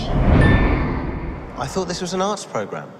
I thought this was an arts program.